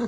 oh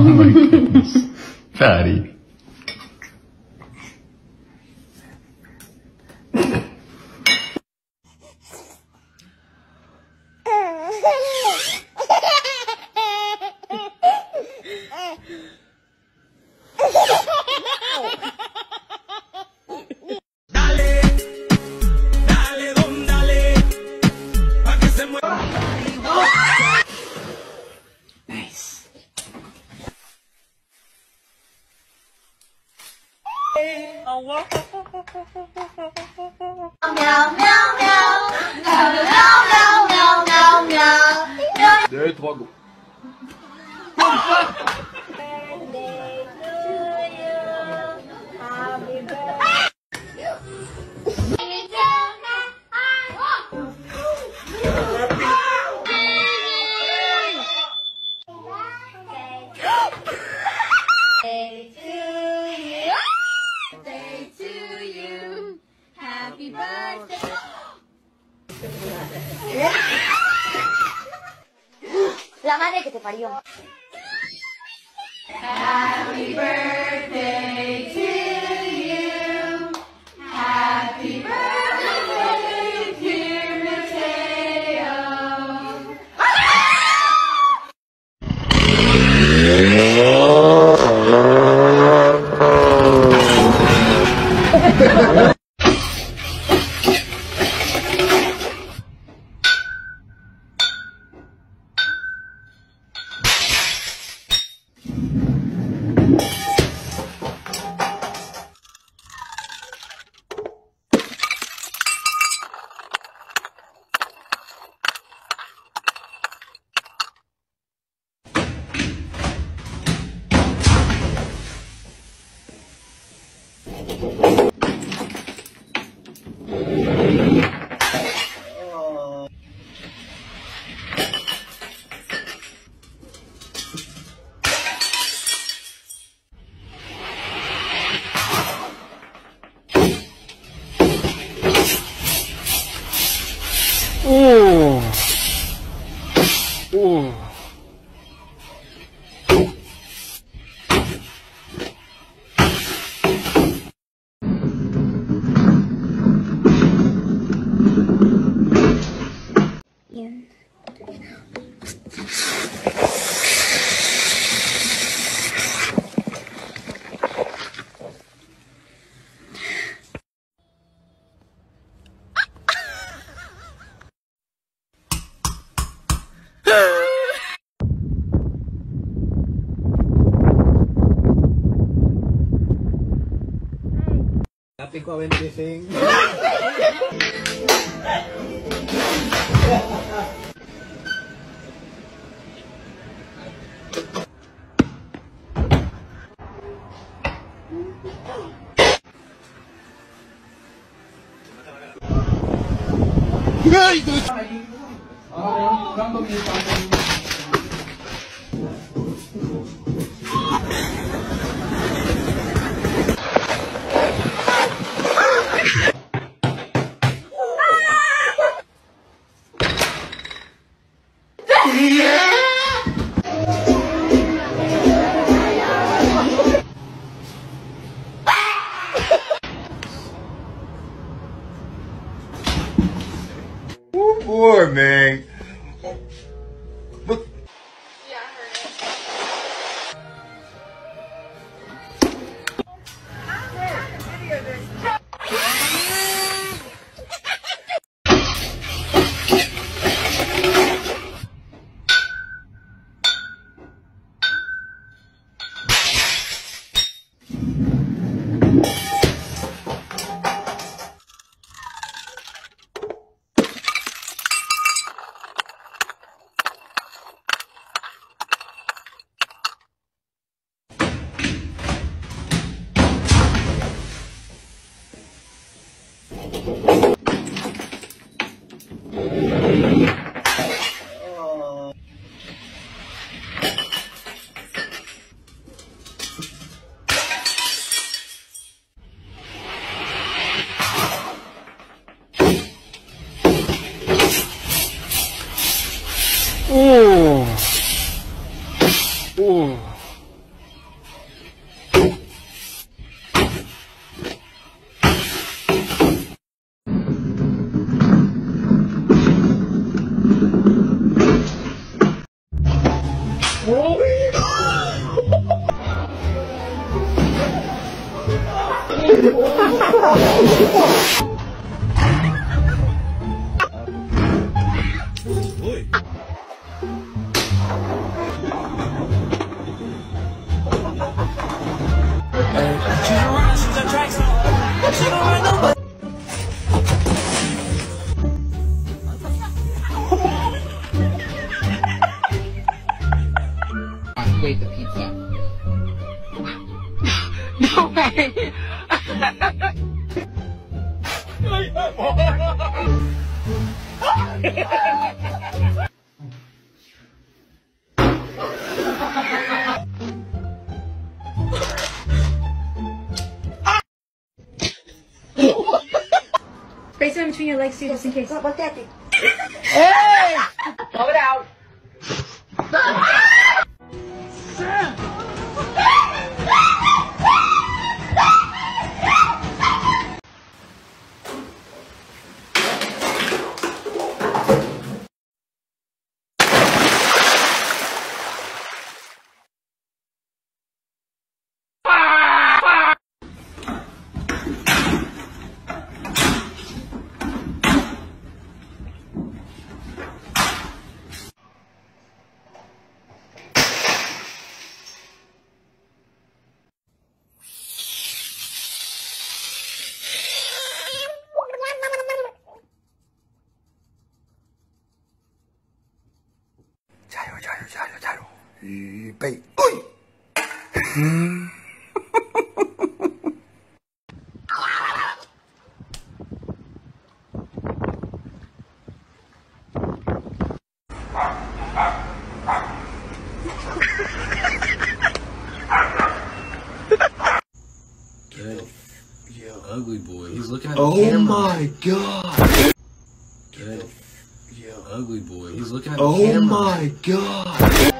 my goodness. Fatty. Deux, trois. La madre que te parió. Happy birthday to you. Happy birthday, dear Mateo. ko when kissing. Poor man. No way. Place it in between your legs too, just in case. What, what that thing? hey! Blow it out. Volteate. ugly boy. He's looking at the camera. Oh my god. Good. Ugly boy. He's looking at the Oh camera. my god.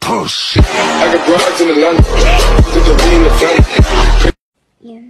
Push. I got broads in did the in the. Yeah.